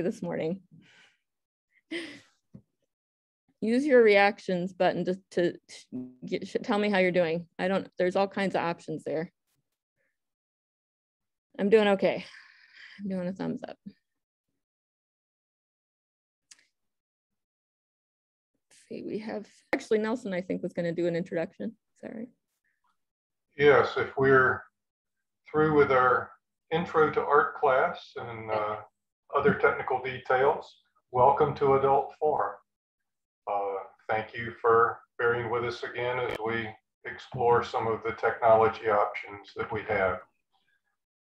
this morning. Use your reactions button to, to get, tell me how you're doing. I don't, there's all kinds of options there. I'm doing okay. I'm doing a thumbs up. Let's see, we have, actually Nelson, I think was gonna do an introduction. Sorry. Yes, if we're through with our intro to art class and uh, other technical details, welcome to Adult Forum. Uh, thank you for bearing with us again as we explore some of the technology options that we have.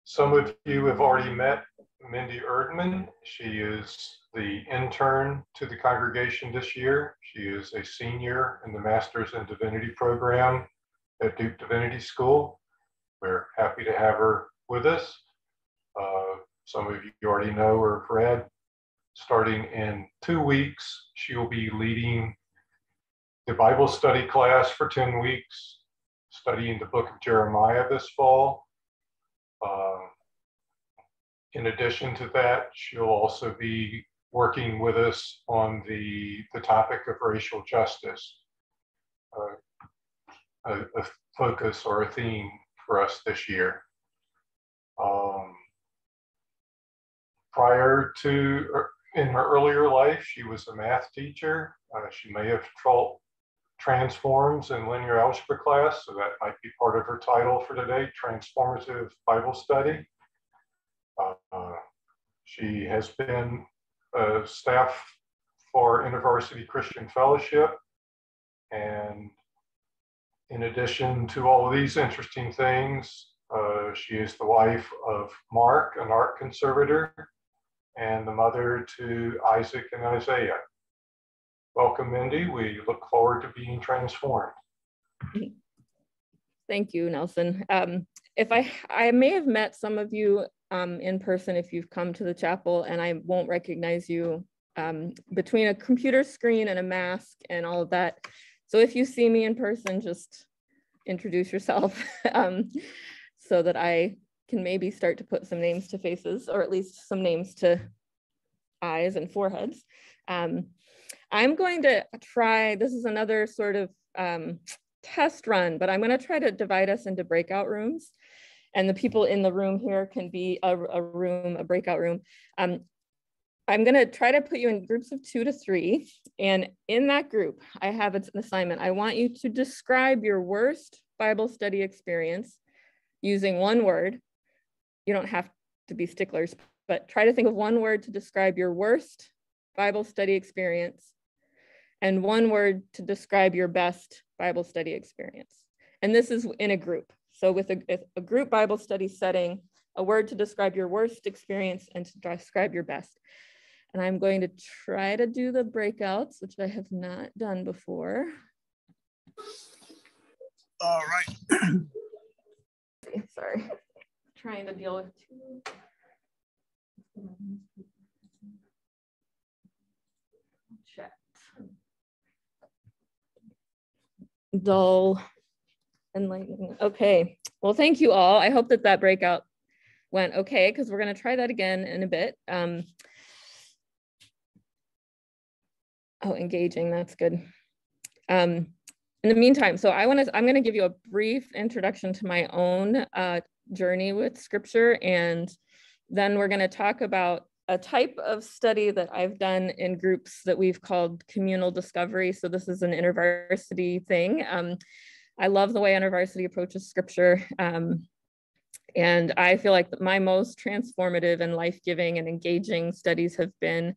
Some of you have already met Mindy Erdmann. She is the intern to the congregation this year. She is a senior in the Masters in Divinity program at Duke Divinity School. We're happy to have her with us. Uh, some of you already know her, Fred. Starting in two weeks, she will be leading the Bible study class for 10 weeks, studying the book of Jeremiah this fall. Uh, in addition to that, she'll also be working with us on the, the topic of racial justice, uh, a, a, focus or a theme for us this year. Um, prior to, er, in her earlier life, she was a math teacher. Uh, she may have taught transforms in linear algebra class, so that might be part of her title for today, Transformative Bible Study. Uh, she has been a staff for InterVarsity Christian Fellowship. And in addition to all of these interesting things, uh, she is the wife of Mark, an art conservator, and the mother to Isaac and Isaiah. Welcome, Mindy. We look forward to being transformed. Thank you, Nelson. Um, if I, I may have met some of you um, in person if you've come to the chapel and I won't recognize you um, between a computer screen and a mask and all of that. So if you see me in person, just introduce yourself um, so that I can maybe start to put some names to faces or at least some names to eyes and foreheads. Um, I'm going to try, this is another sort of um, test run, but I'm gonna try to divide us into breakout rooms and the people in the room here can be a, a room, a breakout room. Um, I'm gonna try to put you in groups of two to three. And in that group, I have an assignment. I want you to describe your worst Bible study experience using one word. You don't have to be sticklers, but try to think of one word to describe your worst Bible study experience and one word to describe your best Bible study experience. And this is in a group. So with a, a group Bible study setting, a word to describe your worst experience and to describe your best. And I'm going to try to do the breakouts, which I have not done before. All right. Sorry, trying to deal with two. Chat. Dull enlightening. Okay. Well, thank you all. I hope that that breakout went okay because we're going to try that again in a bit. Um, oh, engaging. That's good. Um, in the meantime, so I want to, I'm going to give you a brief introduction to my own uh, journey with scripture. And then we're going to talk about a type of study that I've done in groups that we've called communal discovery. So this is an intervarsity thing. Um, I love the way InterVarsity approaches scripture. Um, and I feel like my most transformative and life-giving and engaging studies have been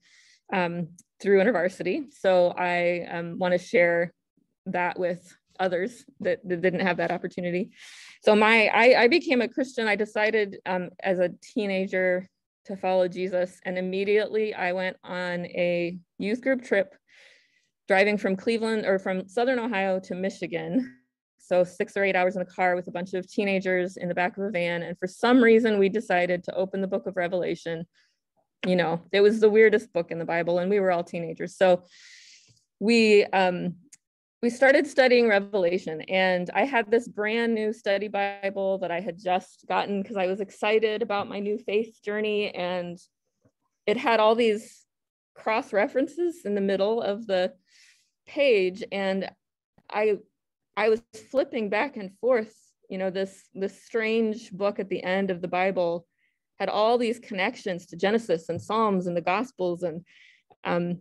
um, through InterVarsity. So I um, want to share that with others that, that, didn't have that opportunity. So my I, I became a Christian. I decided um, as a teenager to follow Jesus, and immediately I went on a youth group trip, driving from Cleveland or from Southern Ohio to Michigan so six or eight hours in the car with a bunch of teenagers in the back of a van. And for some reason, we decided to open the book of Revelation. You know, it was the weirdest book in the Bible, and we were all teenagers. So we um, we started studying Revelation, and I had this brand new study Bible that I had just gotten because I was excited about my new faith journey. And it had all these cross references in the middle of the page and I I was flipping back and forth, you know, this this strange book at the end of the Bible had all these connections to Genesis and Psalms and the Gospels and um,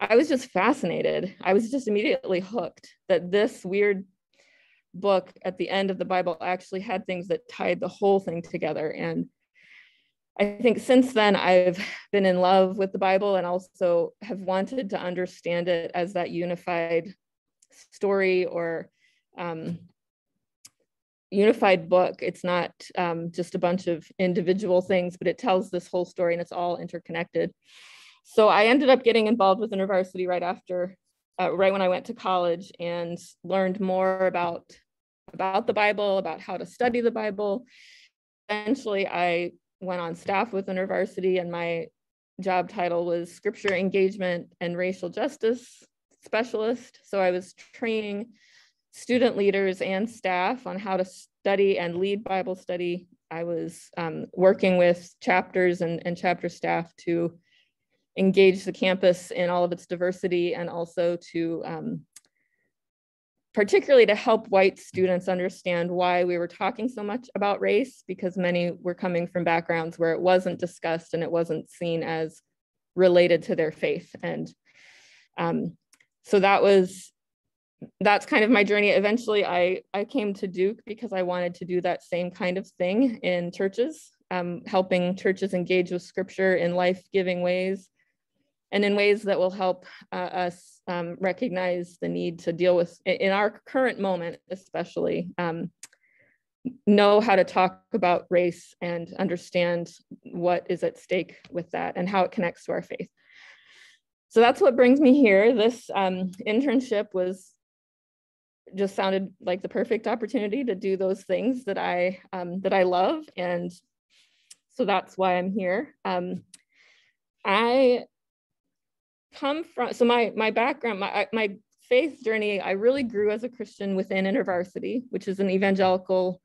I was just fascinated. I was just immediately hooked that this weird book at the end of the Bible actually had things that tied the whole thing together. And I think since then, I've been in love with the Bible and also have wanted to understand it as that unified story or um, unified book. It's not um, just a bunch of individual things, but it tells this whole story and it's all interconnected. So I ended up getting involved with InterVarsity right after, uh, right when I went to college and learned more about, about the Bible, about how to study the Bible. Eventually, I went on staff with InterVarsity and my job title was Scripture Engagement and Racial Justice Specialist. So I was training student leaders and staff on how to study and lead Bible study. I was um, working with chapters and, and chapter staff to engage the campus in all of its diversity and also to um, particularly to help white students understand why we were talking so much about race because many were coming from backgrounds where it wasn't discussed and it wasn't seen as related to their faith. And um, so that was that's kind of my journey. Eventually i i came to duke because i wanted to do that same kind of thing in churches um, helping churches engage with scripture in life-giving ways and in ways that will help uh, us um, recognize the need to deal with, in our current moment especially, um, know how to talk about race and understand what is at stake with that and how it connects to our faith. So that's what brings me here. This um, internship was just sounded like the perfect opportunity to do those things that I um, that I love, and so that's why I'm here. Um, I come from so my my background my my faith journey i really grew as a christian within intervarsity which is an evangelical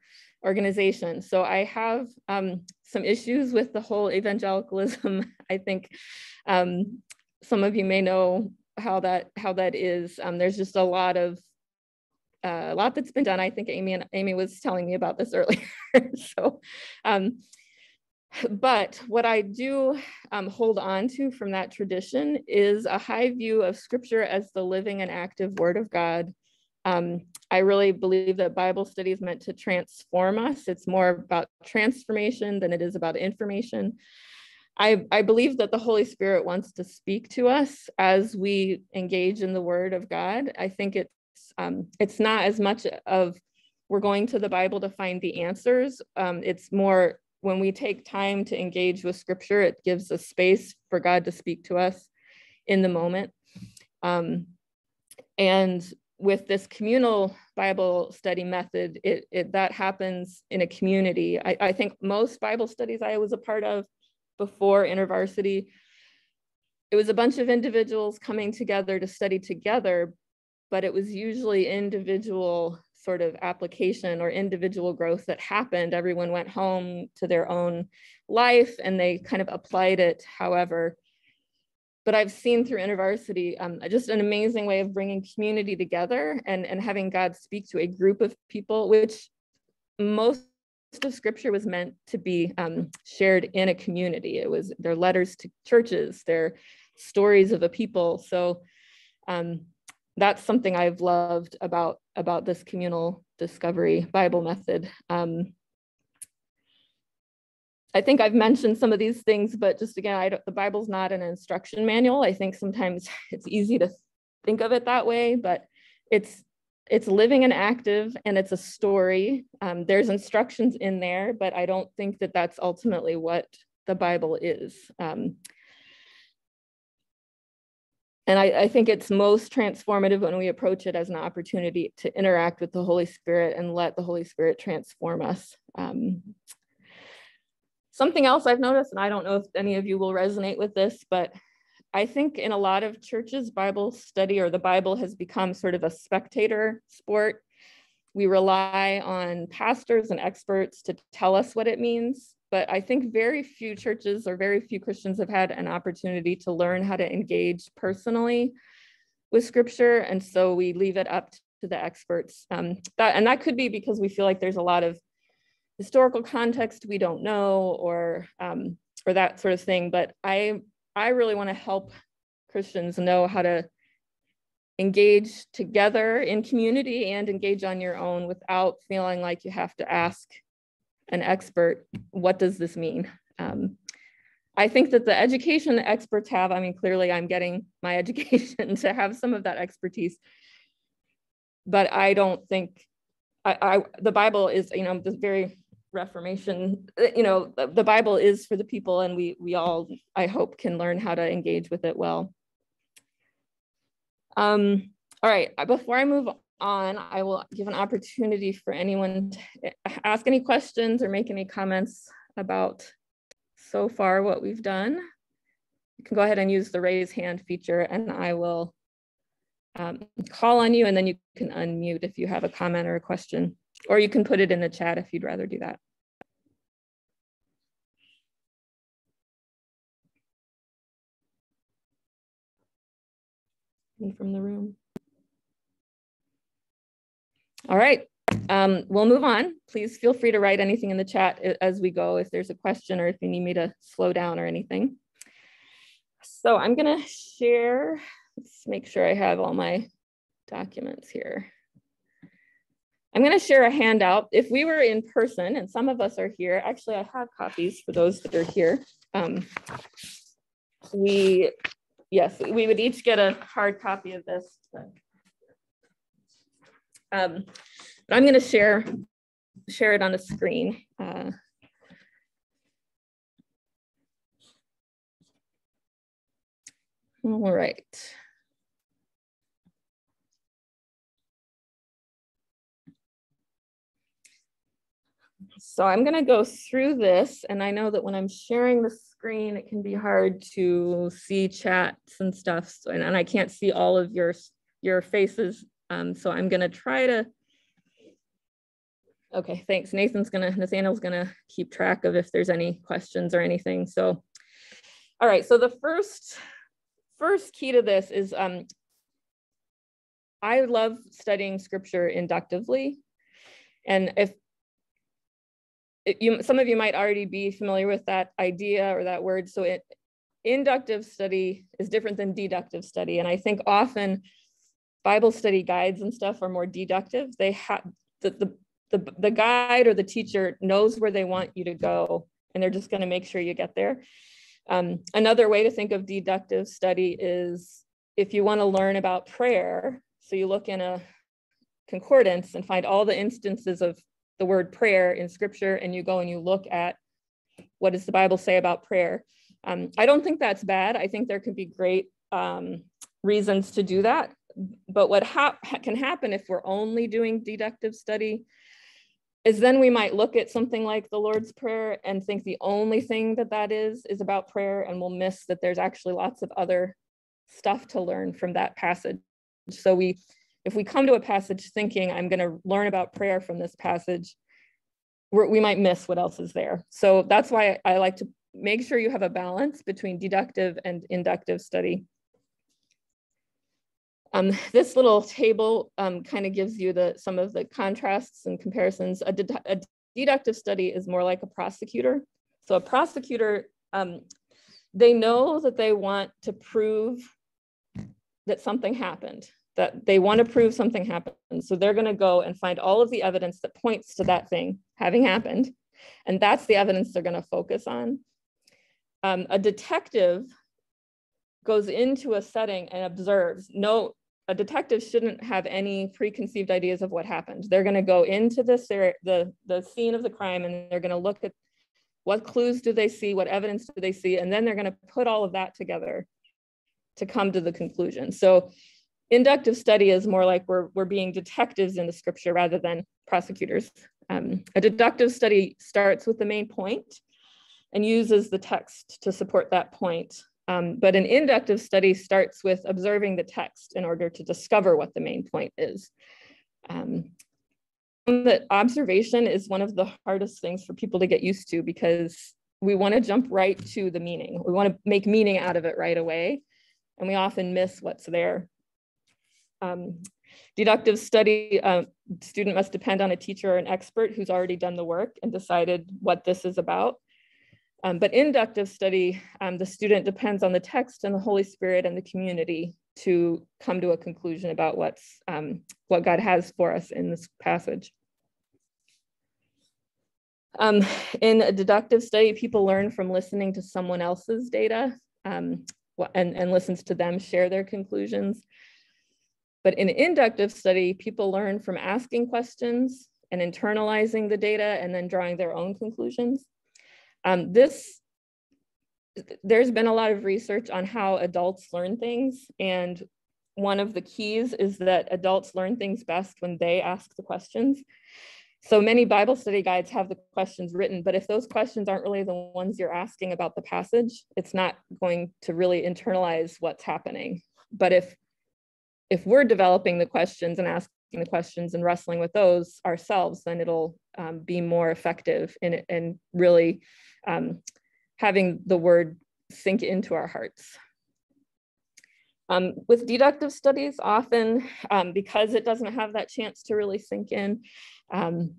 organization. So i have um, some issues with the whole evangelicalism. I think um, some of you may know how that how that is. Um, there's just a lot of uh, a lot that's been done. I think amy and amy was telling me about this earlier. So um, but what I do um, hold on to from that tradition is a high view of scripture as the living and active word of God. Um, I really believe that Bible study is meant to transform us. It's more about transformation than it is about information. I, I believe that the Holy Spirit wants to speak to us as we engage in the Word of God. I think it's um, it's not as much of we're going to the Bible to find the answers. Um, it's more when we take time to engage with scripture, it gives us space for God to speak to us in the moment. Um, and with this communal Bible study method, it, it that happens in a community. I, I think most Bible studies I was a part of before InterVarsity, it was a bunch of individuals coming together to study together, but it was usually individual sort of application or individual growth that happened. Everyone went home to their own life and they kind of applied it however. But I've seen through InterVarsity um, just an amazing way of bringing community together and, and having God speak to a group of people, which most of scripture was meant to be um, shared in a community. It was their letters to churches, their stories of a people. So um, that's something I've loved about about this communal discovery Bible method. Um, I think I've mentioned some of these things, but just again, I the Bible's not an instruction manual. I think sometimes it's easy to think of it that way, but it's it's living and active, and it's a story. Um, there's instructions in there, but I don't think that that's ultimately what the Bible is. Um, and I, I, think it's most transformative when we approach it as an opportunity to interact with the Holy Spirit and let the Holy Spirit transform us. Um, something else I've noticed, and I don't know if any of you will resonate with this, but I think in a lot of churches, Bible study or the Bible has become sort of a spectator sport. We rely on pastors and experts to tell us what it means. But I think very few churches or very few Christians have had an opportunity to learn how to engage personally with scripture. And so we leave it up to the experts. Um, that, and that could be because we feel like there's a lot of historical context we don't know or, um, or that sort of thing. But I, I really want to help Christians know how to engage together in community and engage on your own without feeling like you have to ask an expert, what does this mean? Um, I think that the education experts have, I mean, clearly I'm getting my education to have some of that expertise, but I don't think I, I the Bible is, you know, this very Reformation, you know, the, the Bible is for the people and we, we all, I hope, can learn how to engage with it well. Um, all right, before I move on, I will give an opportunity for anyone to ask any questions or make any comments about so far what we've done. You can go ahead and use the raise hand feature and I will um, call on you and then you can unmute if you have a comment or a question, or you can put it in the chat if you'd rather do that. Any from the room? All right, um, we'll move on. Please feel free to write anything in the chat as we go if there's a question or if you need me to slow down or anything. So I'm gonna share, let's make sure I have all my documents here. I'm gonna share a handout. If we were in person, and some of us are here, actually I have copies for those that are here. Um, we, yes, we would each get a hard copy of this. But um, but I'm going to share share it on the screen. Uh, all right. So I'm going to go through this, and I know that when I'm sharing the screen, it can be hard to see chats and stuff, and, and I can't see all of your your faces um, so I'm gonna try to, okay, thanks. Nathan's gonna, Nathaniel's gonna keep track of if there's any questions or anything. So, all right, so the first, first key to this is um, I love studying scripture inductively. And if you, some of you might already be familiar with that idea or that word. So it, inductive study is different than deductive study. And I think often Bible study guides and stuff are more deductive. They have the, the, the, the guide or the teacher knows where they want you to go, and they're just going to make sure you get there. Um, another way to think of deductive study is if you want to learn about prayer, so you look in a concordance and find all the instances of the word prayer in scripture, and you go and you look at what does the Bible say about prayer. Um, I don't think that's bad. I think there can be great um, reasons to do that but what ha can happen if we're only doing deductive study is then we might look at something like the Lord's Prayer and think the only thing that that is is about prayer, and we'll miss that there's actually lots of other stuff to learn from that passage. So we, if we come to a passage thinking I'm going to learn about prayer from this passage, we might miss what else is there. So that's why I like to make sure you have a balance between deductive and inductive study. Um, this little table um, kind of gives you the some of the contrasts and comparisons. A, a, deductive study is more like a prosecutor. So a prosecutor, um, they know that they want to prove that something happened, that they want to prove something happened. So they're going to go and find all of the evidence that points to that thing having happened. And that's the evidence they're going to focus on. Um, a detective goes into a setting and observes. No, a detective shouldn't have any preconceived ideas of what happened. They're going to go into this, the, the scene of the crime and they're going to look at what clues do they see, what evidence do they see, and then they're going to put all of that together to come to the conclusion. So inductive study is more like we're, we're being detectives in the scripture rather than prosecutors. Um, a deductive study starts with the main point and uses the text to support that point um, but an inductive study starts with observing the text in order to discover what the main point is. Um, that observation is one of the hardest things for people to get used to because we want to jump right to the meaning. We want to make meaning out of it right away. And we often miss what's there. Um, deductive study, um, student must depend on a teacher or an expert who's already done the work and decided what this is about. Um, but inductive study, um, the student depends on the text and the Holy Spirit and the community to come to a conclusion about what's um, what God has for us in this passage. Um, in a deductive study, people learn from listening to someone else's data um, and, and listens to them share their conclusions. But in inductive study, people learn from asking questions and internalizing the data and then drawing their own conclusions. Um, this, there's been a lot of research on how adults learn things. And one of the keys is that adults learn things best when they ask the questions. So many Bible study guides have the questions written, but if those questions aren't really the ones you're asking about the passage, it's not going to really internalize what's happening. But if if we're developing the questions and asking the questions and wrestling with those ourselves, then it'll um, be more effective and, in really um, having the word sink into our hearts. Um, with deductive studies, often um, because it doesn't have that chance to really sink in, um,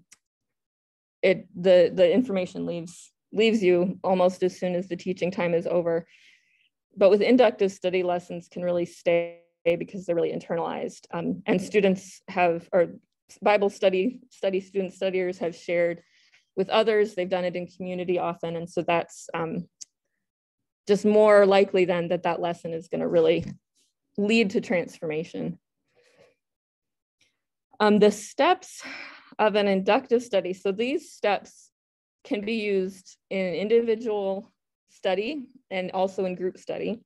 it the the information leaves leaves you almost as soon as the teaching time is over. But with inductive study lessons can really stay because they're really internalized. Um, and students have, or Bible study study student studiers have shared with others. They've done it in community often, and so that's um, just more likely then that that lesson is going to really lead to transformation. Um, the steps of an inductive study. So these steps can be used in individual study and also in group study.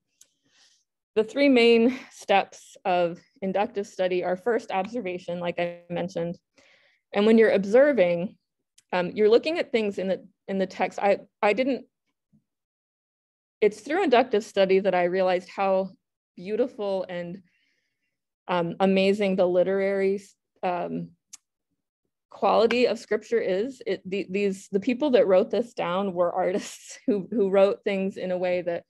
The three main steps of inductive study are first observation, like I mentioned. And when you're observing, um, you're looking at things in the in the text. I, I didn't, it's through inductive study that I realized how beautiful and um, amazing the literary um, quality of scripture is it the, these the people that wrote this down were artists who who wrote things in a way that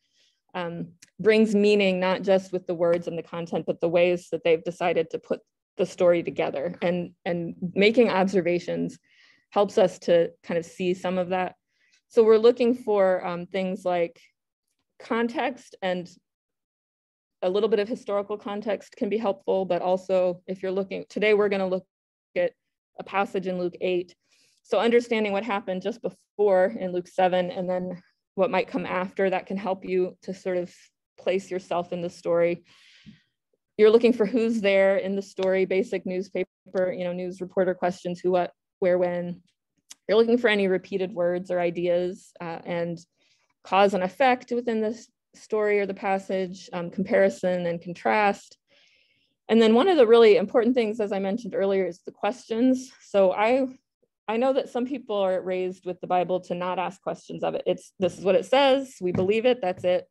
um, brings meaning not just with the words and the content but the ways that they've decided to put the story together and and making observations helps us to kind of see some of that so we're looking for um, things like context and a little bit of historical context can be helpful but also if you're looking today we're going to look at a passage in Luke 8. So understanding what happened just before in Luke 7 and then what might come after that can help you to sort of place yourself in the story. You're looking for who's there in the story, basic newspaper, you know, news reporter questions, who, what, where, when. You're looking for any repeated words or ideas uh, and cause and effect within the story or the passage, um, comparison and contrast. And then one of the really important things, as I mentioned earlier, is the questions. So I, I know that some people are raised with the Bible to not ask questions of it. It's this is what it says, we believe it, that's it.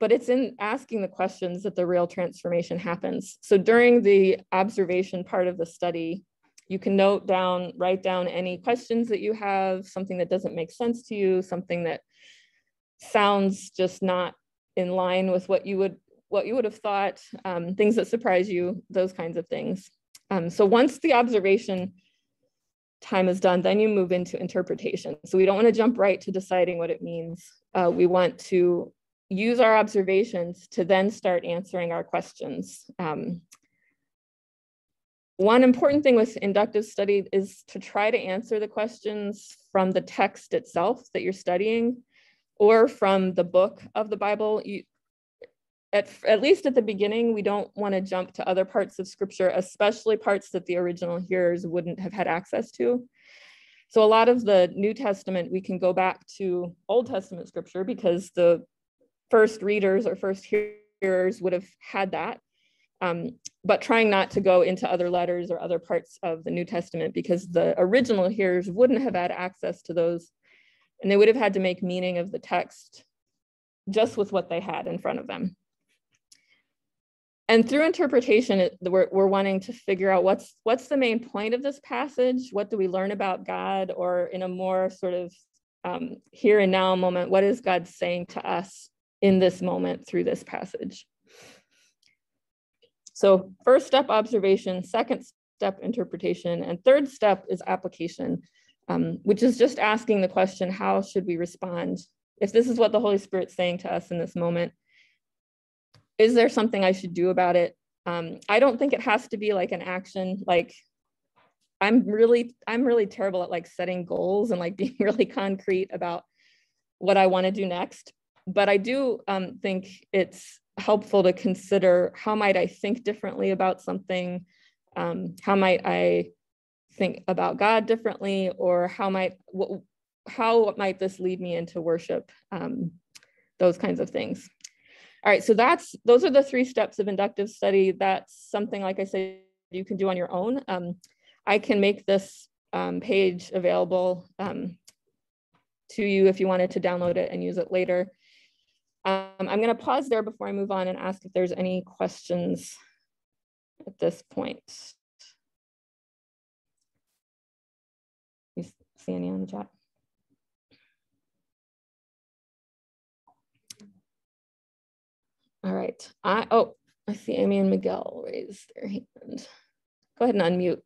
But it's in asking the questions that the real transformation happens. So during the observation part of the study, you can note down, write down any questions that you have, something that doesn't make sense to you, something that sounds just not in line with what you would what you would have thought, um, things that surprise you, those kinds of things. Um, so once the observation time is done, then you move into interpretation. So we don't want to jump right to deciding what it means. Uh, we want to use our observations to then start answering our questions. Um, one important thing with inductive study is to try to answer the questions from the text itself that you're studying or from the book of the Bible. You, at, at least at the beginning, we don't want to jump to other parts of scripture, especially parts that the original hearers wouldn't have had access to. So a lot of the New Testament, we can go back to Old Testament scripture because the first readers or first hearers would have had that. Um, but trying not to go into other letters or other parts of the New Testament because the original hearers wouldn't have had access to those and they would have had to make meaning of the text just with what they had in front of them. and through interpretation, we're, we're wanting to figure out what's what's the main point of this passage. What do we learn about God, or in a more sort of um, here and now moment, what is God saying to us in this moment through this passage? So first step observation, second step interpretation, and third step is application, um, which is just asking the question, how should we respond? If this is what the Holy Spirit's saying to us in this moment, is there something I should do about it? Um, I don't think it has to be like an action, like I'm really, I'm really terrible at like setting goals and like being really concrete about what I want to do next. But I do um, think it's helpful to consider how might I think differently about something? Um, how might I think about God differently? Or how might, what, how might this lead me into worship? Um, those kinds of things. All right, so that's those are the three steps of inductive study. That's something, like I said, you can do on your own. Um, I can make this um, page available um, to you if you wanted to download it and use it later. Um, I'm going to pause there before I move on and ask if there's any questions at this point. You see any on the chat? All right. I oh, I see Amy and Miguel raise their hand. Go ahead and unmute.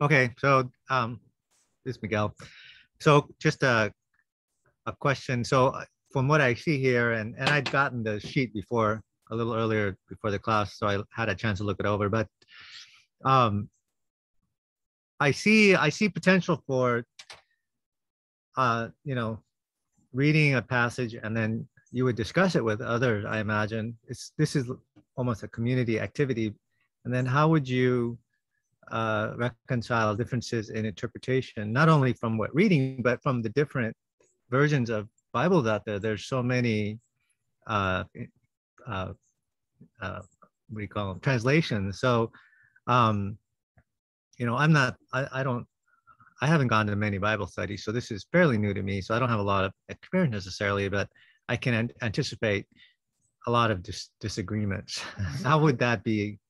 Okay, so um, this is Miguel. So just a a question. So uh, from what I see here, and and I'd gotten the sheet before a little earlier before the class, so I had a chance to look it over. But um, I see I see potential for uh, you know, reading a passage and then you would discuss it with others, I imagine. It's this is almost a community activity. And then how would you uh, reconcile differences in interpretation, not only from what reading, but from the different versions of Bibles out there? There's so many uh, uh, uh, what do you call them translations so um you know i'm not I, I don't I haven't gone to many Bible studies, so this is fairly new to me. So I don't have a lot of experience necessarily, but I can an- anticipate a lot of dis- disagreements. How would that be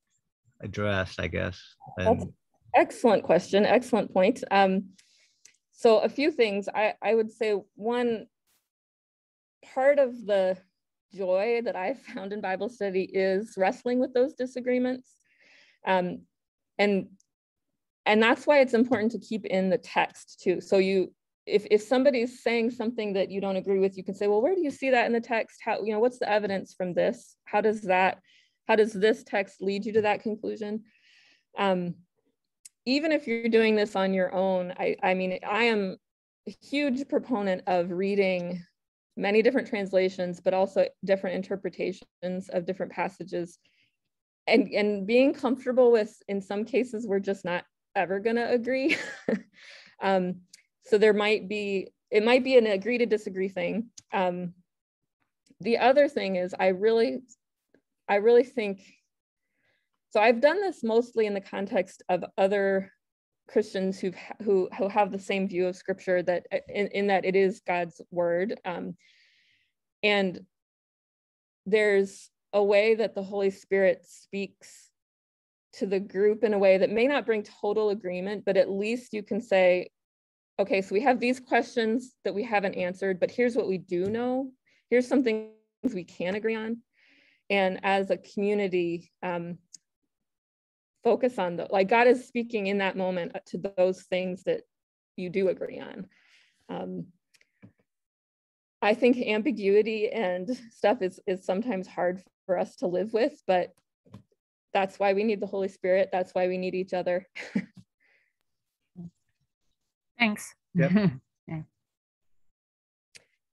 addressed? I guess. Excellent question. Excellent point. Um, so a few things. I I would say one part of the joy that I found in Bible study is wrestling with those disagreements. Um, and and that's why it's important to keep in the text too. So you, if, if somebody's saying something that you don't agree with, you can say, well, where do you see that in the text? How, you know, what's the evidence from this? How does that, how does this text lead you to that conclusion? Um, even if you're doing this on your own, I, I mean, I am a huge proponent of reading many different translations, but also different interpretations of different passages and, and being comfortable with, in some cases, we're just not ever going to agree. um, so there might be, it might be an agree to disagree thing. Um, the other thing is I really, I really think, so I've done this mostly in the context of other Christians who've, who, who have the same view of scripture that in, in that it is God's word. Um, and there's a way that the Holy Spirit speaks to the group in a way that may not bring total agreement, but at least you can say, okay, so we have these questions that we haven't answered, but here's what we do know. Here's some things we can agree on. And as a community, um, focus on the, like God is speaking in that moment to those things that you do agree on. Um, I think ambiguity and stuff is, is sometimes hard for us to live with, but that's why we need the Holy Spirit. That's why we need each other. Thanks. Yep. yeah.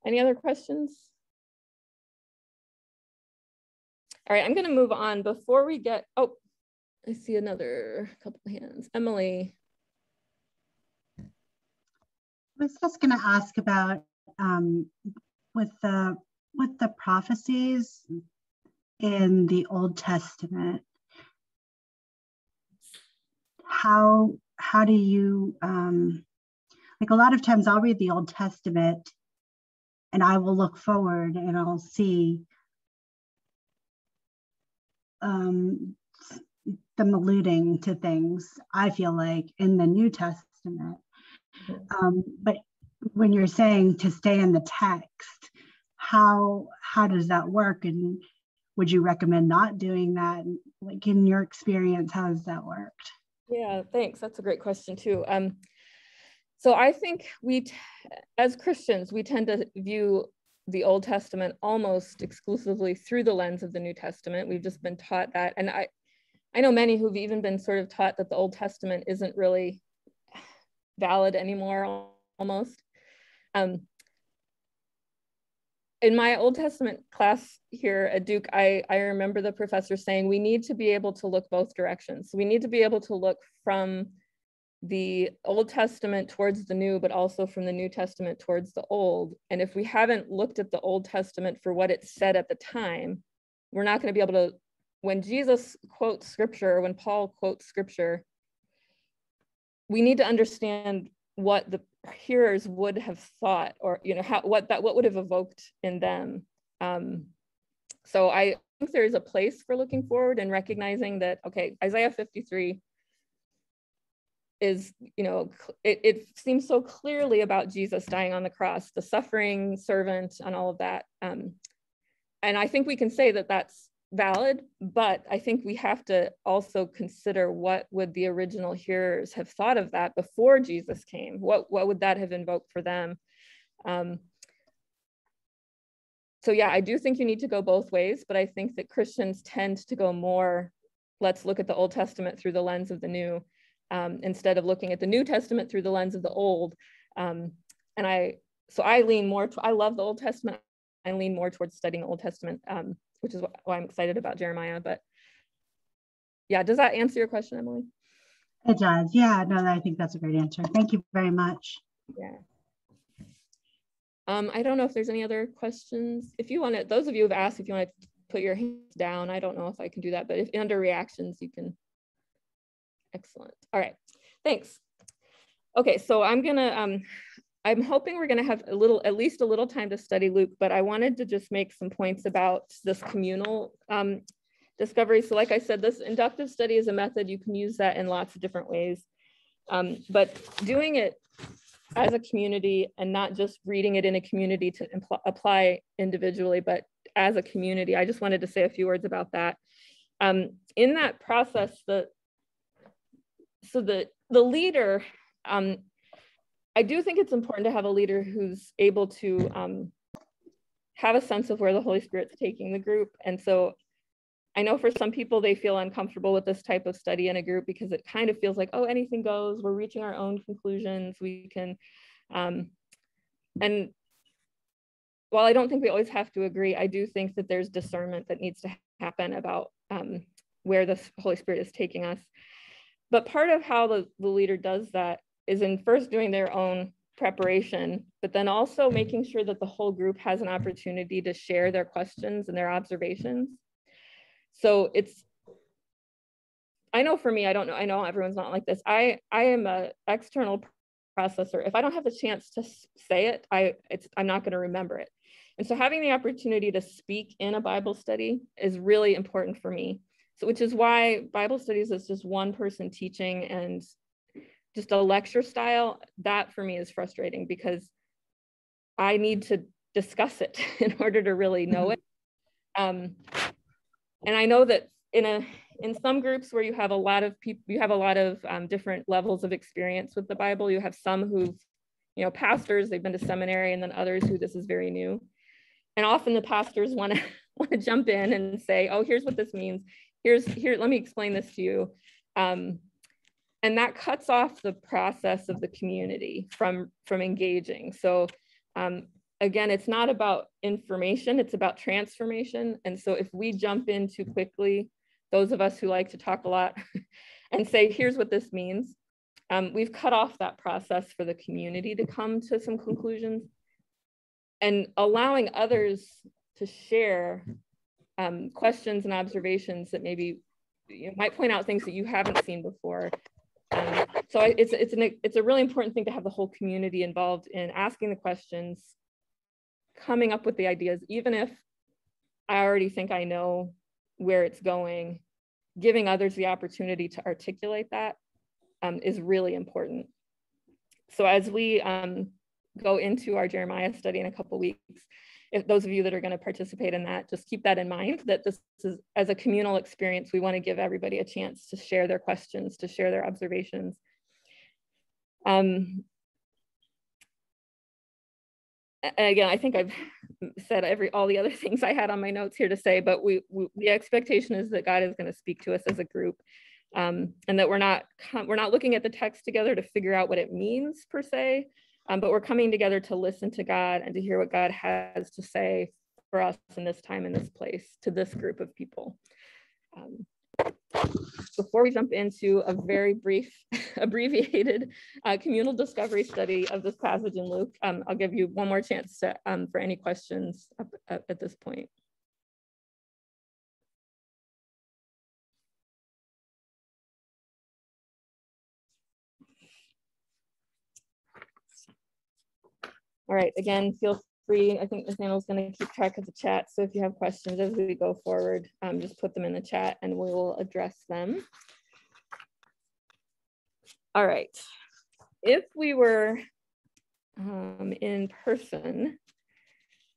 Any other questions? All right, I'm going to move on before we get, oh, I see another couple of hands. Emily. I was just going to ask about um, with the with the prophecies in the Old Testament how how do you um, like a lot of times I'll read the Old Testament and I will look forward and I'll see um, them alluding to things, I feel like, in the New Testament. Um, but when you're saying to stay in the text, how how does that work? And would you recommend not doing that? Like in your experience, how has that worked? Yeah, thanks. That's a great question too. Um, so I think we, as Christians, we tend to view the Old Testament almost exclusively through the lens of the New Testament. We've just been taught that, and I, I know many who've even been sort of taught that the Old Testament isn't really valid anymore, almost. Um, in my Old Testament class here at Duke, I, I remember the professor saying we need to be able to look both directions. We need to be able to look from the Old Testament towards the New, but also from the New Testament towards the Old. And if we haven't looked at the Old Testament for what it said at the time, we're not going to be able to. When Jesus quotes scripture, when Paul quotes scripture, we need to understand what the hearers would have thought, or you know, how what that what would have evoked in them. Um, so I think there is a place for looking forward and recognizing that okay, Isaiah 53 is, you know, it, it seems so clearly about Jesus dying on the cross, the suffering servant, and all of that. Um, and I think we can say that that's valid, but I think we have to also consider what would the original hearers have thought of that before Jesus came? What, what would that have invoked for them? Um, so yeah, I do think you need to go both ways, but I think that Christians tend to go more, let's look at the Old Testament through the lens of the new um, instead of looking at the New Testament through the lens of the Old. Um, and I, so I lean more, to, I love the Old Testament. I lean more towards studying the Old Testament, um, which is why I'm excited about Jeremiah. But yeah, does that answer your question, Emily? It does. Yeah, no, I think that's a great answer. Thank you very much. Yeah. Um, I don't know if there's any other questions. If you want to, those of you who've asked, if you want to put your hands down, I don't know if I can do that, but if under reactions, you can Excellent. All right, thanks. Okay, so I'm gonna, um, I'm hoping we're gonna have a little, at least a little time to study Luke, but I wanted to just make some points about this communal um, discovery. So like I said, this inductive study is a method. You can use that in lots of different ways. Um, but doing it as a community and not just reading it in a community to apply individually, but as a community, I just wanted to say a few words about that. Um, in that process, the, so the the leader um, i do think it's important to have a leader who's able to um, have a sense of where the holy spirit's taking the group. And so i know for some people they feel uncomfortable with this type of study in a group because it kind of feels like oh anything goes. We're reaching our own conclusions. We can um, and while i don't think we always have to agree i do think that there's discernment that needs to happen about um, where the holy spirit is taking us but part of how the, the leader does that is in first doing their own preparation, but then also mm-hmm. making sure that the whole group has an opportunity to share their questions and their observations. So it's, I know for me, I don't know, I know everyone's not like this. I, I am a external processor. If I don't have the chance to say it, I, it's, I'm not gonna remember it. And so having the opportunity to speak in a Bible study is really important for me. So, which is why Bible studies is just one person teaching and just a lecture style. That for me is frustrating because I need to discuss it in order to really know it. Um, and I know that in a in some groups where you have a lot of people, you have a lot of um, different levels of experience with the Bible. You have some who've, you know, pastors, they've been to seminary, and then others who this is very new. And often the pastors want to want to jump in and say, "Oh, here's what this means here's here let me explain this to you. Um, and that cuts off the process of the community from from engaging. So um, again it's not about information it's about transformation. And so if we jump in too quickly those of us who like to talk a lot and say here's what this means um, we've cut off that process for the community to come to some conclusions. And allowing others to share um, questions and observations that maybe you might point out things that you haven't seen before. Um, so it's it's an it's a really important thing to have the whole community involved in asking the questions, coming up with the ideas, even if I already think I know where it's going, giving others the opportunity to articulate that um, is really important. So as we um, go into our Jeremiah study in a couple weeks, if those of you that are going to participate in that, just keep that in mind that this is as a communal experience, we want to give everybody a chance to share their questions, to share their observations. Um, again, I think I've said every all the other things I had on my notes here to say, but we, we the expectation is that God is going to speak to us as a group, um, and that we're not we're not looking at the text together to figure out what it means per se, um, but we're coming together to listen to God and to hear what God has to say for us in this time, in this place, to this group of people. Um, before we jump into a very brief, abbreviated uh, communal discovery study of this passage in Luke, um, I'll give you one more chance to, um, for any questions up, up at this point. All right, again, feel free. I think Nathaniel's going to keep track of the chat. So if you have questions as we go forward, um, just put them in the chat and we will address them. All right. If we were um, in person,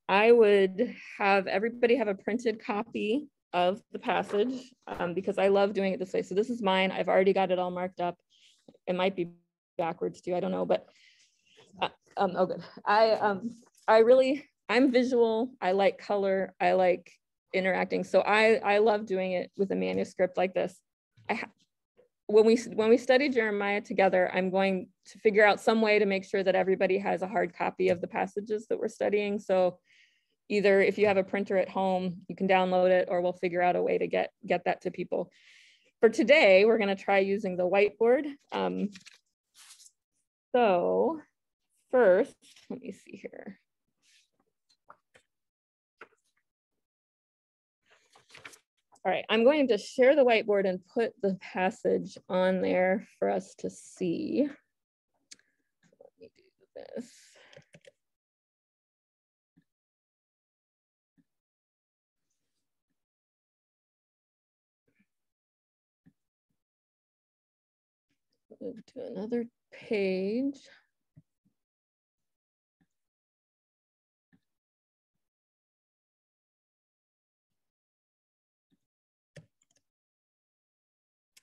I would have everybody have a printed copy of the passage um, because I love doing it this way. So this is mine. I've already got it all marked up. It might be backwards too. I don't know, but um, oh good. I um, I really I'm visual. I like color. I like interacting. So I I love doing it with a manuscript like this. I when we when we study Jeremiah together, I'm going to figure out some way to make sure that everybody has a hard copy of the passages that we're studying. So either if you have a printer at home, you can download it, or we'll figure out a way to get get that to people. For today, we're going to try using the whiteboard. Um, so first, let me see here. All right, I'm going to share the whiteboard and put the passage on there for us to see. Let me do this. Move to another page.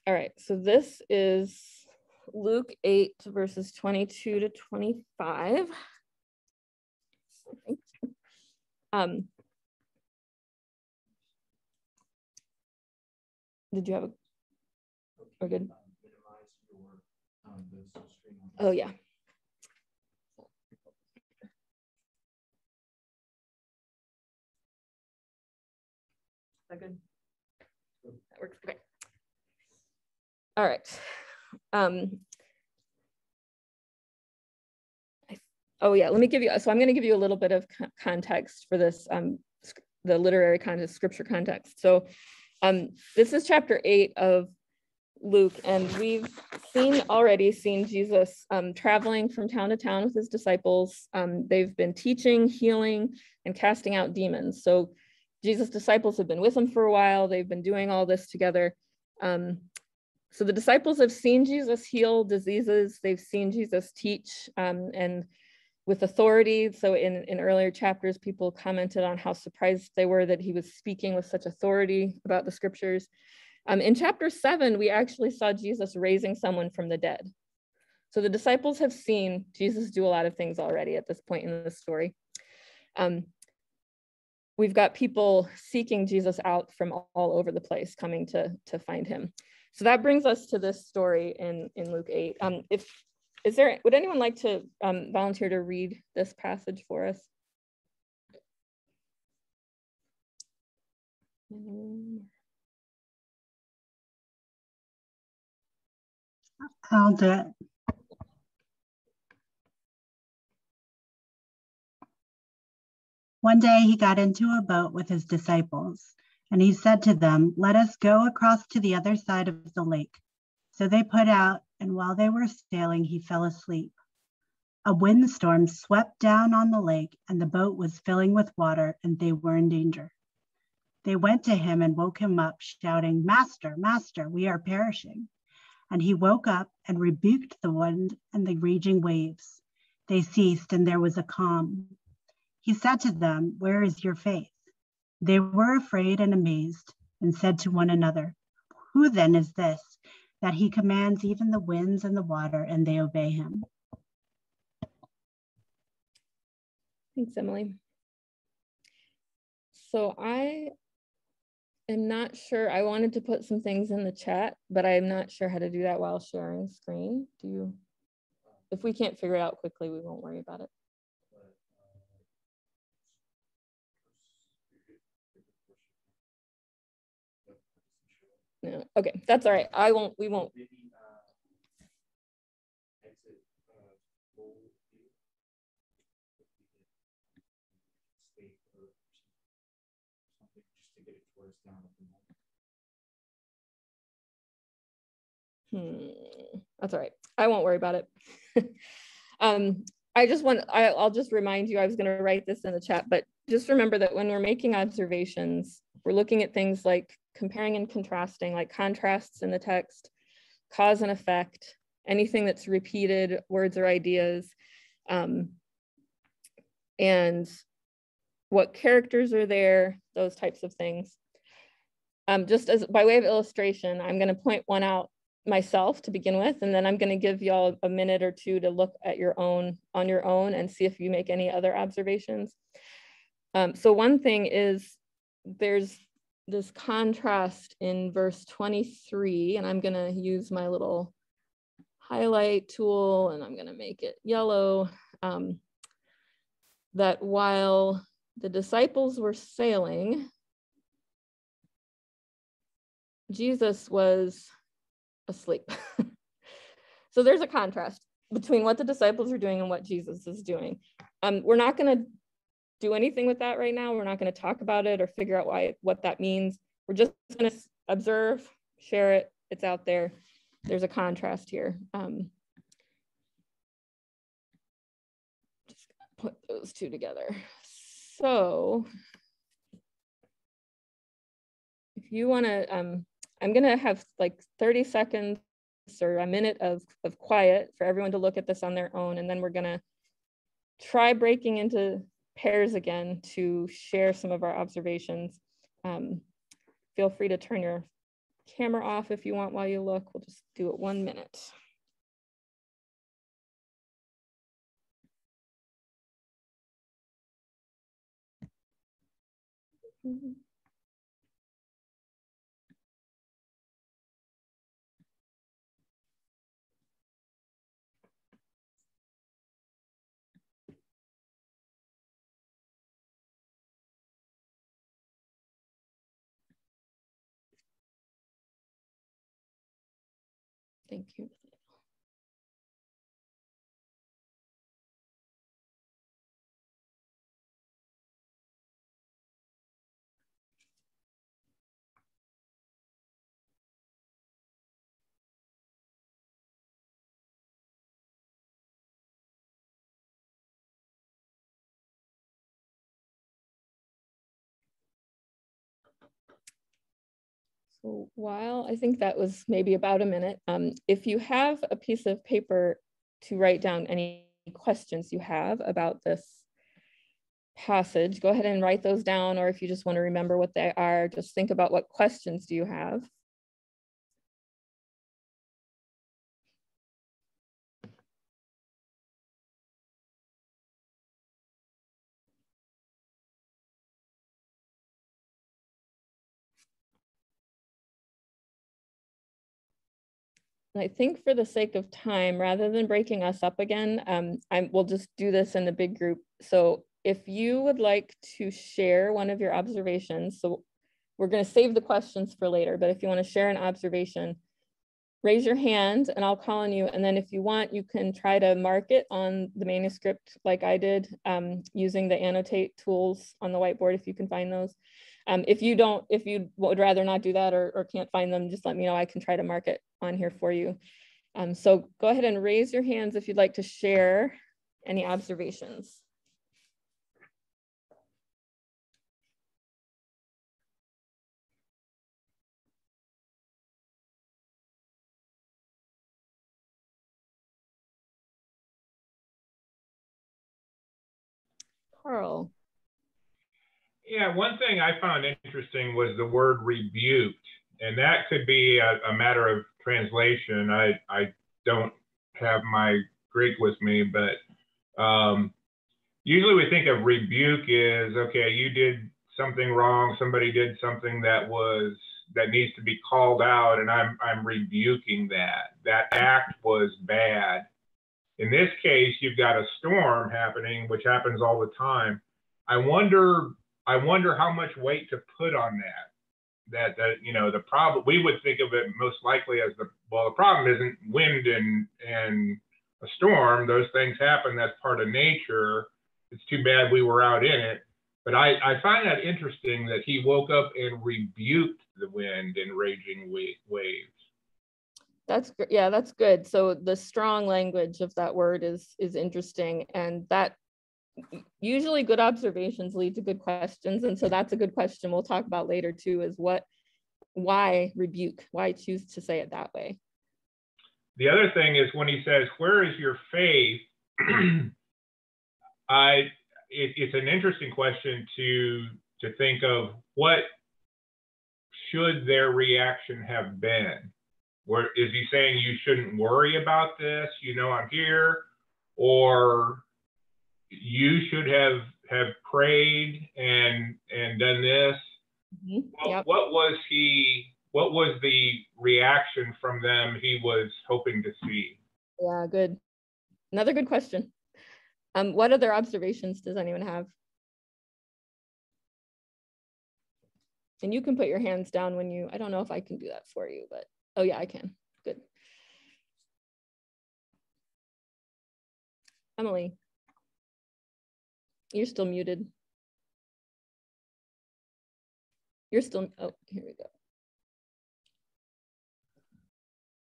All right, so this is Luke 8, verses 22 to 25. Um, did you have a, good? Oh, yeah. Is that good? That works. Okay. All right. Um, oh yeah, let me give you, so I'm gonna give you a little bit of context for this, um, the literary context, scripture context. So um, this is chapter eight of Luke, and we've seen already seen Jesus um, traveling from town to town with his disciples. Um, they've been teaching, healing, and casting out demons. So Jesus' disciples have been with him for a while. They've been doing all this together. Um, so the disciples have seen Jesus heal diseases. They've seen Jesus teach um, and with authority. So in, in earlier chapters, people commented on how surprised they were that he was speaking with such authority about the scriptures. Um, in chapter seven, we actually saw Jesus raising someone from the dead. So the disciples have seen Jesus do a lot of things already at this point in the story. Um, we've got people seeking Jesus out from all over the place, coming to, to find him. So that brings us to this story in, in Luke 8. Um, if is there, would anyone like to um, volunteer to read this passage for us? I'll do it. One day he got into a boat with his disciples and he said to them, Let us go across to the other side of the lake. So they put out, and while they were sailing, he fell asleep. A windstorm swept down on the lake, and the boat was filling with water, and they were in danger. They went to him and woke him up, shouting, Master, Master, we are perishing. And he woke up and rebuked the wind and the raging waves. They ceased, and there was a calm. He said to them, Where is your faith? They were afraid and amazed, and said to one another, Who then is this, that he commands even the winds and the water, and they obey him? Thanks, Emily. So I am not sure. I wanted to put some things in the chat, but I'm not sure how to do that while sharing screen. Do you? If we can't figure it out quickly, we won't worry about it. No. Okay, that's all right. I won't, we won't. Hmm, that's all right. I won't worry about it. um, I just want, I, I'll just remind you, I was going to write this in the chat, but just remember that when we're making observations, we're looking at things like comparing and contrasting, like contrasts in the text, cause and effect, anything that's repeated, words or ideas, um, and what characters are there, those types of things. Um, just as by way of illustration, I'm going to point one out myself to begin with, and then I'm going to give y'all a minute or two to look at your own on your own and see if you make any other observations. Um, so one thing is there's this contrast in verse 23, and I'm going to use my little highlight tool and I'm going to make it yellow. Um, that while the disciples were sailing, Jesus was asleep. so there's a contrast between what the disciples are doing and what Jesus is doing. Um, we're not going to do anything with that right now. We're not going to talk about it or figure out why what that means. We're just going to observe, share it. It's out there. There's a contrast here. Um, just put those two together. So if you want to, um, I'm going to have like 30 seconds or a minute of, of quiet for everyone to look at this on their own. And then we're going to try breaking into pairs again to share some of our observations. Um, feel free to turn your camera off if you want while you look. We'll just do it one minute. Mm -hmm. Thank you. While I think that was maybe about a minute, um, if you have a piece of paper to write down any questions you have about this passage, go ahead and write those down. Or if you just want to remember what they are, just think about what questions do you have. I think for the sake of time, rather than breaking us up again, um, I will just do this in the big group. So if you would like to share one of your observations, so we're going to save the questions for later, but if you want to share an observation, raise your hand and I'll call on you. And then if you want, you can try to mark it on the manuscript like I did um, using the annotate tools on the whiteboard if you can find those. Um, if you don't, if you would rather not do that or, or can't find them, just let me know. I can try to mark it on here for you. Um, so go ahead and raise your hands if you'd like to share Any observations? Carl. Yeah, one thing I found interesting was the word rebuked, and that could be a, a matter of translation. I, I don't have my Greek with me, but um, usually we think of rebuke is okay, you did something wrong, somebody did something that was that needs to be called out, and I'm I'm rebuking that. That act was bad. In this case, you've got a storm happening, which happens all the time. I wonder I wonder how much weight to put on that. That that you know the problem we would think of it most likely as the well the problem isn't wind and and a storm. Those things happen. That's part of nature. It's too bad we were out in it. But I, I find that interesting that he woke up and rebuked the wind and raging waves. That's yeah, that's good. So the strong language of that word is is interesting, and that usually good observations lead to good questions, and so that's a good question we'll talk about later too. Is what, why rebuke? Why choose to say it that way? The other thing is when he says, "Where is your faith?" I it, it's an interesting question to to think of what should their reaction have been where is he saying you shouldn't worry about this? You know I'm here, or you should have have prayed and and done this. Mm-hmm. What, yep. what was he? What was the reaction from them he was hoping to see? Yeah, good. Another good question. Um, what other observations does anyone have? And you can put your hands down when you, I don't know if I can do that for you, but Oh yeah, I can. Good. Emily, you're still muted. You're still, oh, here we go.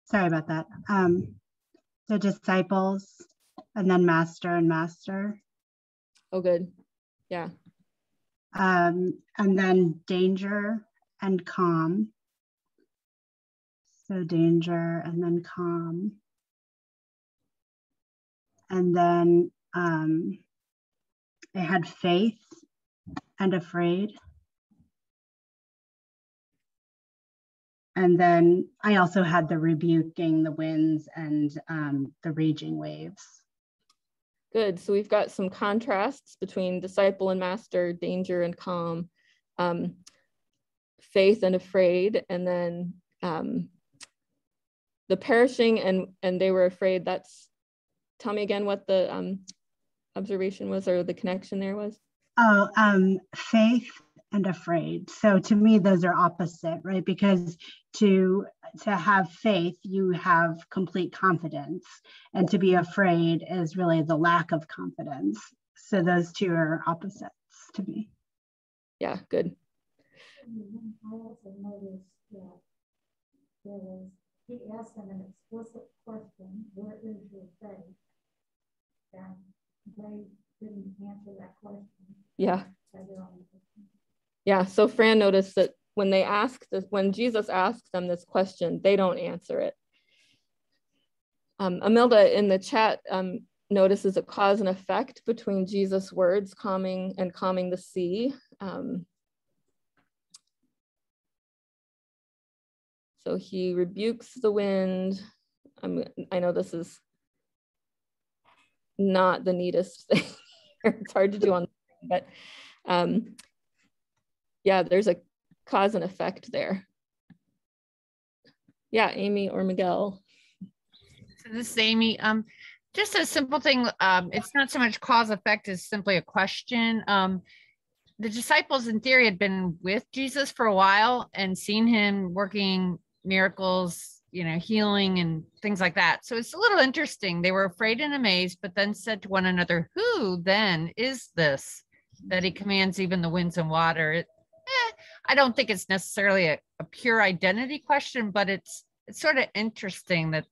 Sorry about that. Um, the disciples and then master and master. Oh, good. Yeah. Um, and then danger and calm. So danger and then calm. And then um, I had faith and afraid. And then I also had the rebuking the winds and um, the raging waves. Good. So we've got some contrasts between disciple and master, danger and calm, um, faith and afraid, and then um, the perishing and and they were afraid that's tell me again what the um, observation was or the connection there was? Oh um, faith and afraid. So to me those are opposite right? Because to to have faith you have complete confidence. And to be afraid is really the lack of confidence. So those two are opposites to me. Yeah good. I also noticed that there was he asked them an explicit question, where is your faith? And they didn't answer that question. Yeah. Yeah. So Fran noticed that when they ask this, when Jesus asks them this question, they don't answer it. Um, Amilda in the chat um, notices a cause and effect between Jesus' words calming and calming the sea. Um, So he rebukes the wind. I'm, I know this is not the neatest thing. it's hard to do on, but um, yeah, there's a cause and effect there. Yeah, Amy or Miguel. So this is Amy. Um, just a simple thing. Um, it's not so much cause effect as simply a question. Um, the disciples, in theory, had been with Jesus for a while and seen him working miracles, you know, healing and things like that. So it's a little interesting. They were afraid and amazed, but then said to one another, Who then is this that he commands even the winds and water? It, eh, I don't think it's necessarily a, a pure identity question, but it's it's sort of interesting that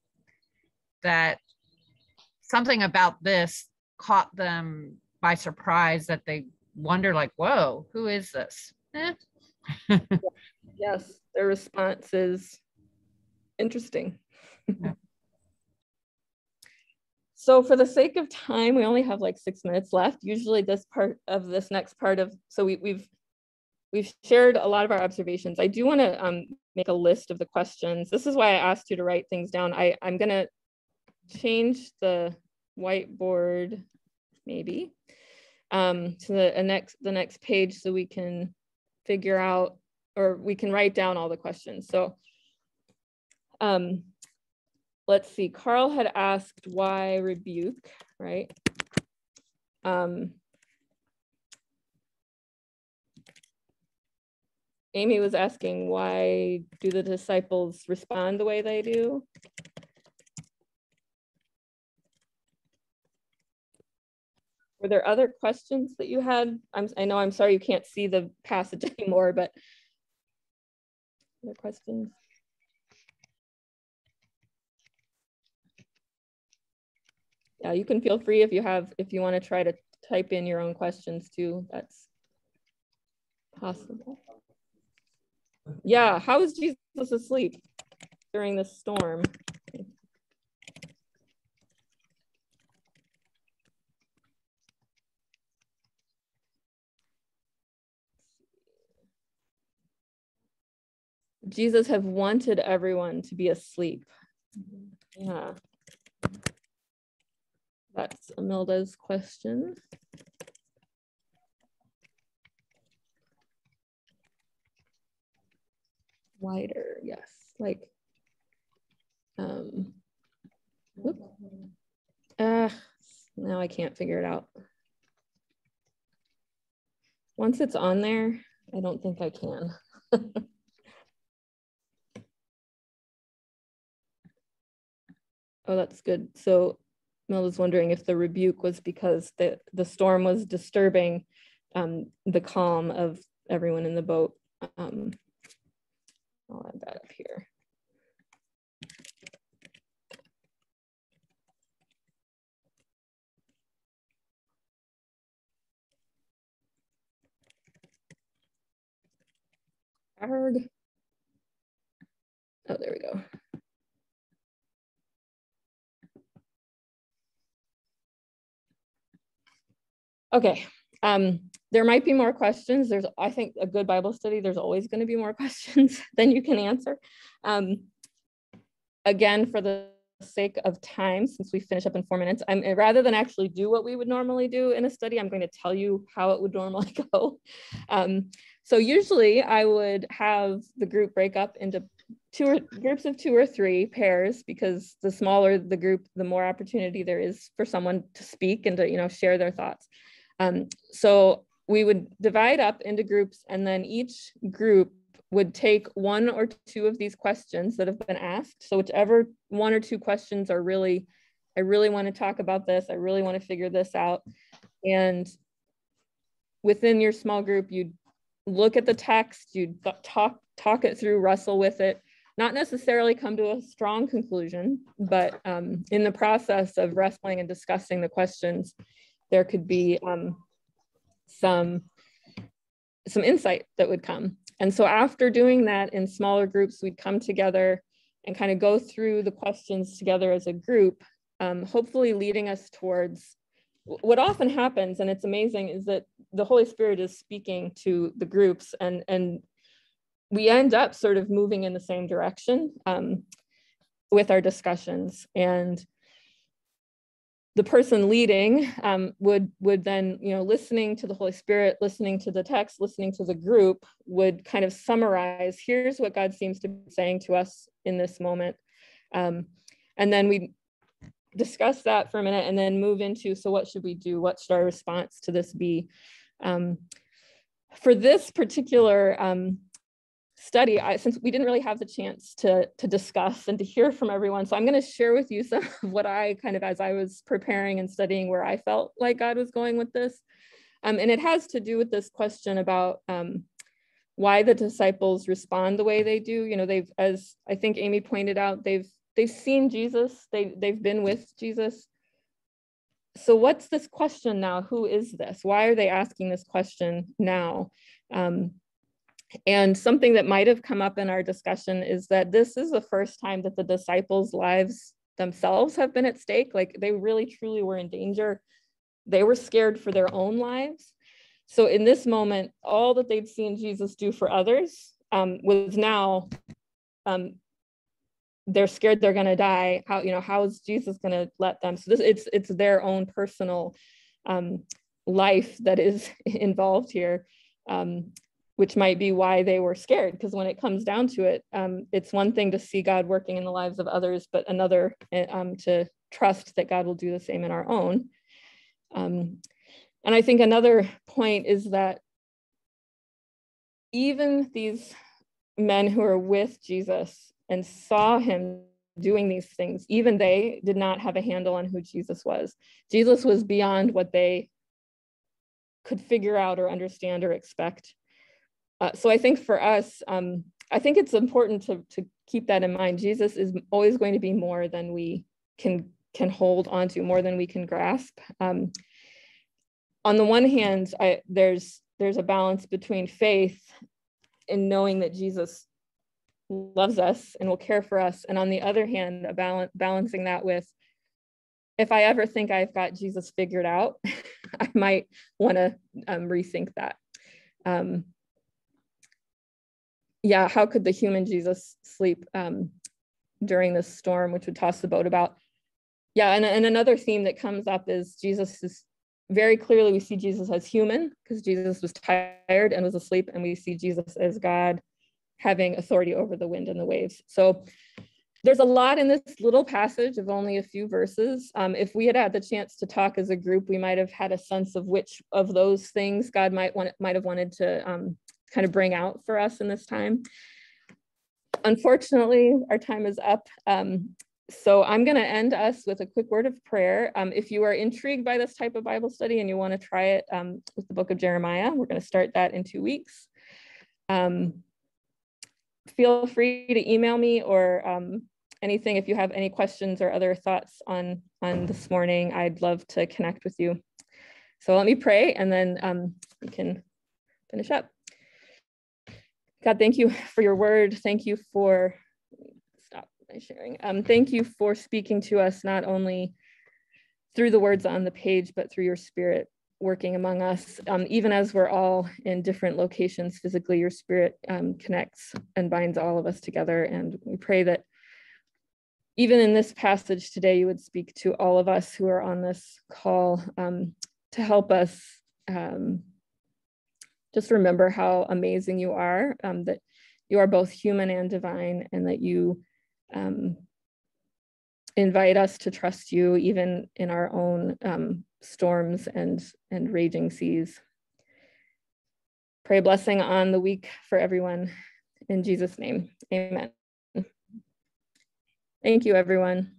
that something about this caught them by surprise that they wonder like, whoa, who is this? Eh. yes, their response is interesting. Yeah. So for the sake of time, we only have like six minutes left. Usually this part of this next part of, so we, we've we've shared a lot of our observations. I do want to um, make a list of the questions. This is why I asked you to write things down. I, I'm going to change the whiteboard maybe um, to the next the next page so we can figure out or we can write down all the questions. So um, let's see, Carl had asked why rebuke, right? Um, Amy was asking why do the disciples respond the way they do? Were there other questions that you had? I'm, I know I'm sorry you can't see the passage anymore, but other questions? Yeah, you can feel free if you have, if you want to try to type in your own questions too, that's possible. Yeah, how is Jesus asleep during the storm? Jesus have wanted everyone to be asleep. Mm-hmm. Yeah. That's Amilda's question. Wider, yes, like, um, whoop. Uh, now I can't figure it out. Once it's on there, I don't think I can. oh, that's good. So Mel was wondering if the rebuke was because the, the storm was disturbing um, the calm of everyone in the boat. Um, I'll add that up here. Arg. Oh, there we go. Okay, um, there might be more questions. There's, I think, a good Bible study, there's always going to be more questions than you can answer. Um, again, for the sake of time, since we finish up in four minutes, I'm rather than actually do what we would normally do in a study, I'm going to tell you how it would normally go. Um, so usually I would have the group break up into two or groups of two or three pairs because the smaller the group, the more opportunity there is for someone to speak and to you know share their thoughts. Um, so we would divide up into groups and then each group would take one or two of these questions that have been asked. So whichever one or two questions are really, I really want to talk about this. I really want to figure this out. And within your small group, you'd look at the text, you'd talk, talk it through, wrestle with it, not necessarily come to a strong conclusion, but um, in the process of wrestling and discussing the questions, there could be um, some some insight that would come. And so after doing that in smaller groups, we'd come together and kind of go through the questions together as a group, um, hopefully leading us towards what often happens, and it's amazing, is that the Holy Spirit is speaking to the groups and, and we end up sort of moving in the same direction um, with our discussions. And the person leading um, would would then you know listening to the holy spirit listening to the text listening to the group would kind of summarize here's what god seems to be saying to us in this moment. Um, and then we discuss that for a minute and then move into so what should we do? What should our response to this be? Um, for this particular um, study, I, since we didn't really have the chance to, to discuss and to hear from everyone, so I'm going to share with you some of what I kind of, as I was preparing and studying, where I felt like God was going with this. Um, and it has to do with this question about um, why the disciples respond the way they do. You know, they've, as I think Amy pointed out, they've they've seen Jesus, they they've been with Jesus. so what's this question now? Who is this? Why are they asking this question now? Um, and something that might have come up in our discussion is that this is the first time that the disciples' lives themselves have been at stake. Like they really truly were in danger. They were scared for their own lives. So in this moment, all that they'd seen Jesus do for others um, was now um, they're scared they're going to die. How you know how is Jesus going to let them? So this it's it's their own personal um, life that is involved here. Um, which might be why they were scared because when it comes down to it um, it's one thing to see god working in the lives of others but another eh, um, to trust that god will do the same in our own. Um, and i think another point is that even these men who are with jesus and saw him doing these things even they did not have a handle on who jesus was. Jesus was beyond what they could figure out or understand or expect uh, so I think for us, um, I think it's important to, to keep that in mind. Jesus is always going to be more than we can can hold onto, more than we can grasp. Um, on the one hand, I, there's there's a balance between faith in knowing that Jesus loves us and will care for us, and on the other hand, a balance balancing that with if I ever think I've got Jesus figured out, I might want to um, rethink that. Um, yeah, how could the human Jesus sleep um, during this storm, which would toss the boat about? Yeah, and, and another theme that comes up is Jesus is very clearly we see Jesus as human because Jesus was tired and was asleep, and we see Jesus as God having authority over the wind and the waves. So there's a lot in this little passage of only a few verses. Um, if we had had the chance to talk as a group, we might have had a sense of which of those things God might want might have wanted to um, kind of bring out for us in this time. Unfortunately, our time is up. Um, so I'm going to end us with a quick word of prayer. Um, if you are intrigued by this type of Bible study and you want to try it um, with the book of Jeremiah, we're going to start that in two weeks. Um, feel free to email me or um, anything if you have any questions or other thoughts on, on this morning. I'd love to connect with you. So let me pray and then um, we can finish up. God, thank you for your word. Thank you for, stop my sharing. Um, thank you for speaking to us, not only through the words on the page, but through your spirit working among us. Um, even as we're all in different locations physically, your spirit um, connects and binds all of us together. And we pray that even in this passage today, you would speak to all of us who are on this call um, to help us um, just remember how amazing you are, um, that you are both human and divine, and that you um, invite us to trust you even in our own um, storms and, and raging seas. Pray blessing on the week for everyone. In Jesus' name, amen. Thank you, everyone.